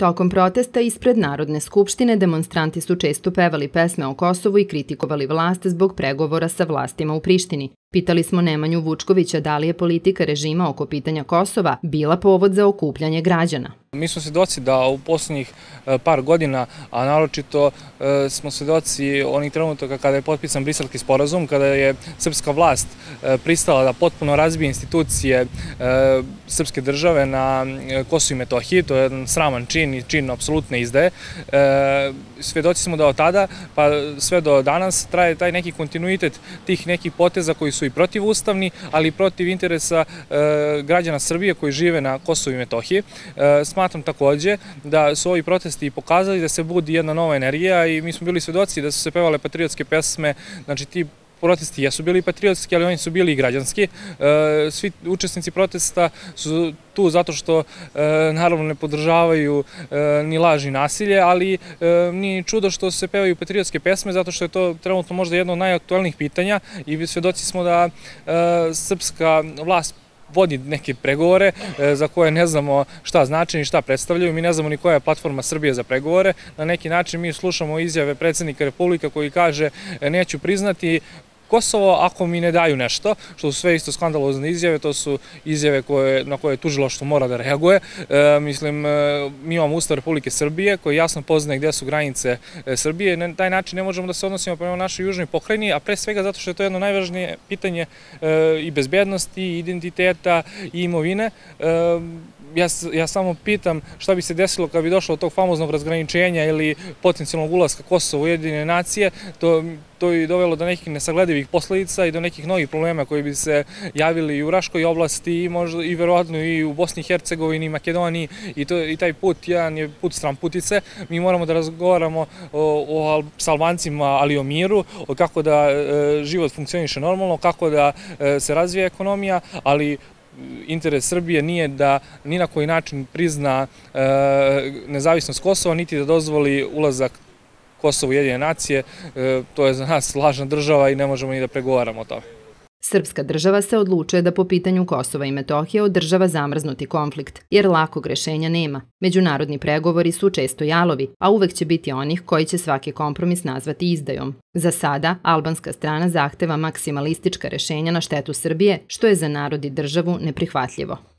Tokom protesta ispred Narodne skupštine demonstranti su često pevali pesme o Kosovu i kritikovali vlast zbog pregovora sa vlastima u Prištini. Pitali smo Nemanju Vučkovića da li je politika režima oko pitanja Kosova bila povod za okupljanje građana. Mi smo svedoci da u poslednjih e, par godina, a naročito e, smo svedoci onih trenutaka kada je potpisan briselski sporazum, kada je srpska vlast e, pristala da potpuno razbije institucije srpske države na Kosovo i Metohiji, to je jedan sraman čin i čin apsolutne izdaje. Svedoci smo da od tada pa sve do danas traje taj neki kontinuitet tih nekih poteza koji su i protivustavni, ali i protiv interesa građana Srbije koji žive na Kosovo i Metohiji. Smatram smatram takođe da su ovi protesti pokazali da se budi jedna nova energija i mi smo bili svedoci da su se pevale patriotske pesme, znači ti protesti jesu bili patriotski, ali oni su bili i građanski. E, svi učesnici protesta su tu zato što e, naravno ne podržavaju e, ni laž ni nasilje, ali ni čudo što se pevaju patriotske pesme, zato što je to trenutno možda jedno od najaktualnijih pitanja i svedoci smo da srpska vlast vodi neke pregovore e, za koje ne znamo šta znači ni šta predstavljaju. Mi ne znamo ni koja je platforma Srbije za pregovore. Na neki način mi slušamo izjave predsednika Republika koji kaže e, neću priznati Kosovo ako mi ne daju nešto, što su sve isto skandalozne izjave, to su izjave koje, na koje tužilaštvo mora da reaguje. E, mislim, e, mi imamo Ustav Republike Srbije koji jasno poznaje gde su granice e, Srbije. Na taj način ne možemo da se odnosimo prema našoj južnoj pokrajini, a pre svega zato što je to jedno najvažnije pitanje i bezbednosti, i identiteta, i imovine. Ja, ja samo pitam šta bi se desilo kad bi došlo do tog famoznog razgraničenja ili potencijalnog ulaska Kosova u jedine nacije, to, to bi dovelo do nekih nesagledivih posledica i do nekih novih problema koji bi se javili i u Raškoj oblasti i možda i verovatno i u Bosni i Hercegovini i Makedoniji i, to, i taj put jedan je put stramputice. Mi moramo da razgovaramo o, o, s Albancima, ali o miru, o kako da e, život funkcioniše normalno, kako da e, se razvija ekonomija, ali interes Srbije nije da ni na koji način prizna e, nezavisnost Kosova, niti da dozvoli ulazak Kosova u jedine nacije. E, to je za nas lažna država i ne možemo ni da pregovaramo o tome. Srpska država se odlučuje da po pitanju Kosova i Metohije održava zamrznuti konflikt, jer lakog rešenja nema. Međunarodni pregovori su često jalovi, a uvek će biti onih koji će svaki kompromis nazvati izdajom. Za sada, albanska strana zahteva maksimalistička rešenja na štetu Srbije, što je za narod i državu neprihvatljivo.